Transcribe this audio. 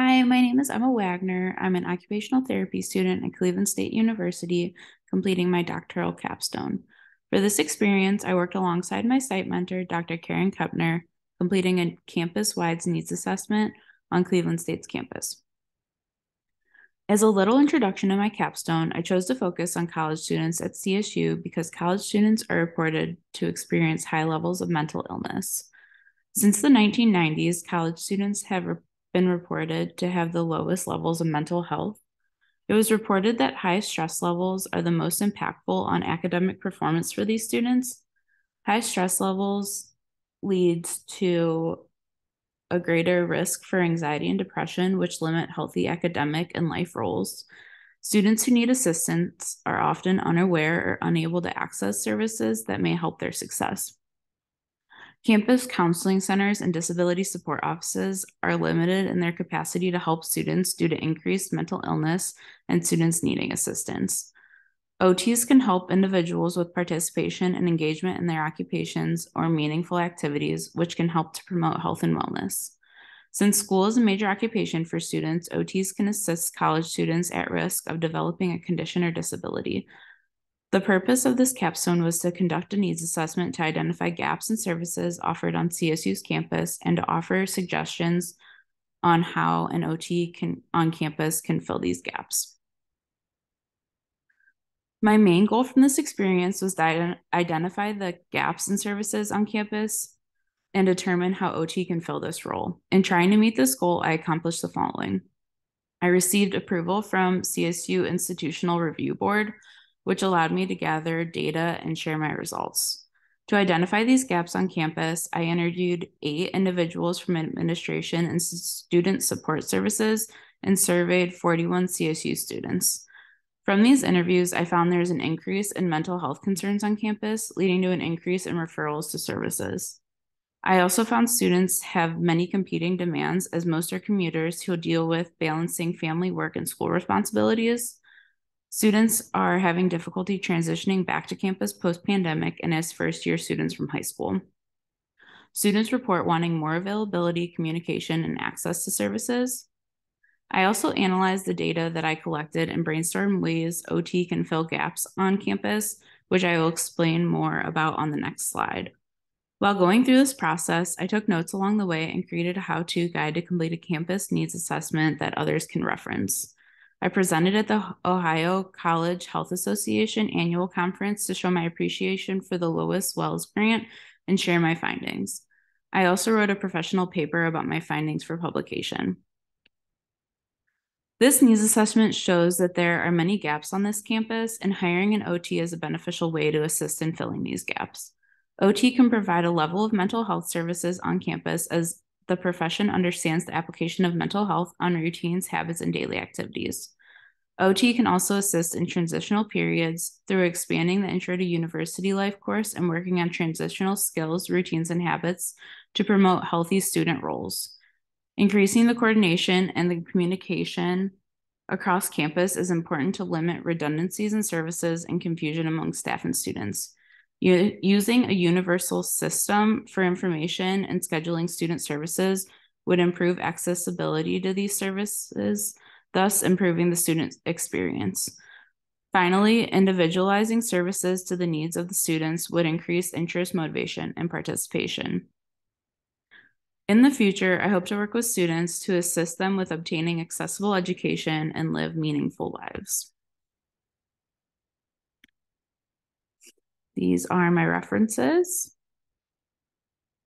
Hi, my name is Emma Wagner. I'm an occupational therapy student at Cleveland State University, completing my doctoral capstone. For this experience, I worked alongside my site mentor, Dr. Karen Kepner, completing a campus-wide needs assessment on Cleveland State's campus. As a little introduction to my capstone, I chose to focus on college students at CSU because college students are reported to experience high levels of mental illness. Since the 1990s, college students have been reported to have the lowest levels of mental health. It was reported that high stress levels are the most impactful on academic performance for these students. High stress levels leads to a greater risk for anxiety and depression, which limit healthy academic and life roles. Students who need assistance are often unaware or unable to access services that may help their success. Campus counseling centers and disability support offices are limited in their capacity to help students due to increased mental illness and students needing assistance. OTs can help individuals with participation and engagement in their occupations or meaningful activities, which can help to promote health and wellness. Since school is a major occupation for students, OTs can assist college students at risk of developing a condition or disability, the purpose of this capstone was to conduct a needs assessment to identify gaps in services offered on CSU's campus and to offer suggestions on how an OT can on campus can fill these gaps. My main goal from this experience was to identify the gaps in services on campus and determine how OT can fill this role. In trying to meet this goal, I accomplished the following. I received approval from CSU Institutional Review Board which allowed me to gather data and share my results. To identify these gaps on campus, I interviewed eight individuals from administration and student support services and surveyed 41 CSU students. From these interviews, I found there's an increase in mental health concerns on campus, leading to an increase in referrals to services. I also found students have many competing demands as most are commuters who deal with balancing family work and school responsibilities. Students are having difficulty transitioning back to campus post pandemic and as first year students from high school. Students report wanting more availability, communication, and access to services. I also analyzed the data that I collected and brainstormed ways OT can fill gaps on campus, which I will explain more about on the next slide. While going through this process, I took notes along the way and created a how to guide to complete a campus needs assessment that others can reference. I presented at the Ohio College Health Association annual conference to show my appreciation for the Lois Wells grant and share my findings. I also wrote a professional paper about my findings for publication. This needs assessment shows that there are many gaps on this campus, and hiring an OT is a beneficial way to assist in filling these gaps. OT can provide a level of mental health services on campus as the profession understands the application of mental health on routines, habits, and daily activities. OT can also assist in transitional periods through expanding the Intro to University Life course and working on transitional skills, routines, and habits to promote healthy student roles. Increasing the coordination and the communication across campus is important to limit redundancies in services and confusion among staff and students. Using a universal system for information and scheduling student services would improve accessibility to these services thus improving the student experience. Finally, individualizing services to the needs of the students would increase interest, motivation, and participation. In the future, I hope to work with students to assist them with obtaining accessible education and live meaningful lives. These are my references.